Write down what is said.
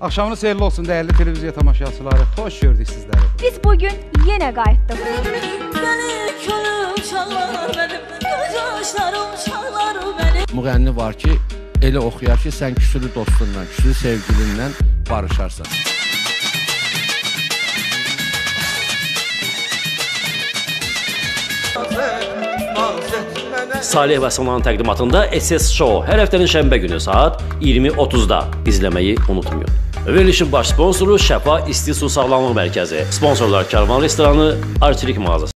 Axşamınız xeyirli olsun dəyərli televiziya tamaşaçıları. Xoş gördük sizləri. Biz bugün yenə qayıtdıq. Benim könlüm çalar benim Gözyaşlarım çalar benim müğənni var ki, elə oxuyar ki, sən küsülü dostundan, küsülü sevgilindən barışarsan. Salih və Samanın təqdimatında SS Show hər həftənin şənbə günü saat 20:30-da izləməyi unutmayın. Verilişin baş sponsoru Şəfa İsti Su Sağlamlıq Mərkəzi. Sponsorlar Karvan restoranı, Arçelik mağazası.